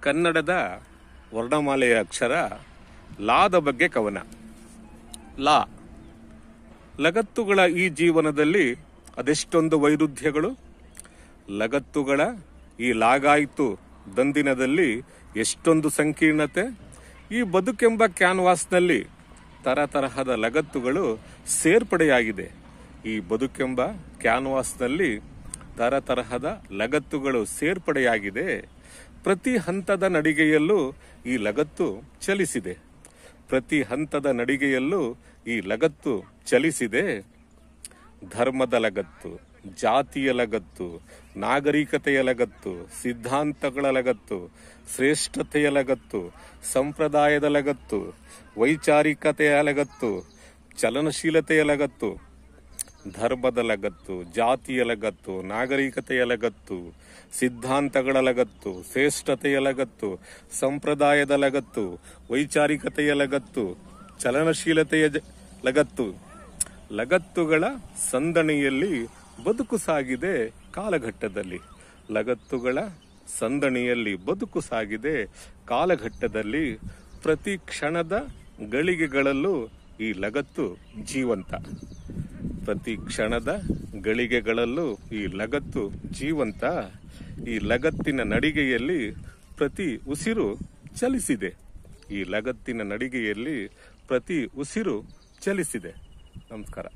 ಕನ್ನಡದ ವರ್ಣಮಾಲೆಯ ಅಕ್ಷರ ಲಾದ ಬಗ್ಗೆ ಕವನ. ಲಾ. ಲಗತ್ತುಗಳ ಈ ಜೀವನದಲ್ಲಿ ಅದೆಷ್ಟೊಂದು ವೈರುಧ್ಯಗಳು? ಲಗತ್ತುಗಳ ಈ ಲಾಗಾಯಿತು ದಂದಿನದಲ್ಲಿ ಎಷ್ಟೊಂದು ಸಂಕೀರ್ಣತೆ? ಈ ಬದುಕೆಂಬ ಕ್ಯಾನ್ವಾಸ್ನಲ್ಲಿ ತರತರಹದ ಲಗತ್ತುಗಳು ಸೇರ್ಪಡೆಯಾಗಿದೆ. ಈ ಬದುಕೆಂಬ ಕ್ಯಾನ್ವಾಸ್ನಲ್ಲಿ ತರತರಹದ ಲಗತ್ತುಗಳು ಸೇರ್ಪಡೆಯಾಗಿದೆ. ಪ್ರತಿ ಹಂತದ ನಡಿಗೆಯಲ್ಲೂ ಈ ಲಗತ್ತು ಚಲಿಸಿದೆ. ಪ್ರತಿ ಹಂತದ ನಡಿಗೆಯಲ್ಲೂ ಈ ಲಗತ್ತು ಚಲಿಸಿದೆ. ಧರ್ಮದ ಲಗತ್ತು, ಜಾತಿಯ ಲಗತ್ತು, ನಾಗರಿಕತೆಯ ಲಗತ್ತು, ಸಿದ್ಧಾಂತಗಳ ಲಗತ್ತು, ಶ್ರೇಷ್ಠತೆಯ ಲಗತ್ತು, ಸಂಪ್ರದಾಯದ ಲಗತ್ತು, ವೈಚಾರಿಕತೆಯ ಲಗತ್ತು, ಚಲನಶೀಲತೆಯ ಲಗತ್ತು ಧರ್ಮದ ಲಗತ್ತು, ಜಾತಿಯ ಲಗತ್ತು, ನಾಗರಿಕತೆಯ ಲಗತ್ತು, ಸಿದ್ಧಾಂತಗಳ ಲಗತ್ತು, ಶ್ರೇಷ್ಠತೆಯ ಲಗತ್ತು, ಸಂಪ್ರದಾಯದ ಲಗತ್ತು, ವೈಚಾರಿಕತೆಯ ಲಗತ್ತು, ಚಲನಶೀಲತೆಯ ಲಗತ್ತು. ಲಗತ್ತುಗಳ ಸಂದಣಿಯಲ್ಲಿ ಬದುಕು ಸಾಗಿದೆ ಕಾಲಘಟ್ಟದಲ್ಲಿ. ಲಗತ್ತುಗಳ ಸಂದಣಿಯಲ್ಲಿ ಬದುಕು ಸಾಗಿದೆ ಕಾಲಘಟ್ಟದಲ್ಲಿ ಪ್ರತಿ ಕ್ಷಣದ ಗಳಿಗೆಗಳಲ್ಲೂ ಈ ಲಗತ್ತು ಜೀವಂತ. ಪ್ರತಿ ಕ್ಷಣದ ಗಳಿಗೆಗಳಲ್ಲೂ ಈ ಲಗತ್ತು ಜೀವಂತ, ಈ ಲಗತ್ತಿನ ನಡಿಗೆಯಲ್ಲಿ ಪ್ರತಿ ಉಸಿರು ಚಲಿಸಿದೆ. ಈ ಲಗತ್ತಿನ ನಡಿಗೆಯಲ್ಲಿ ಪ್ರತಿ ಉಸಿರು ಚಲಿಸಿದೆ. ನಮಸ್ಕಾರ.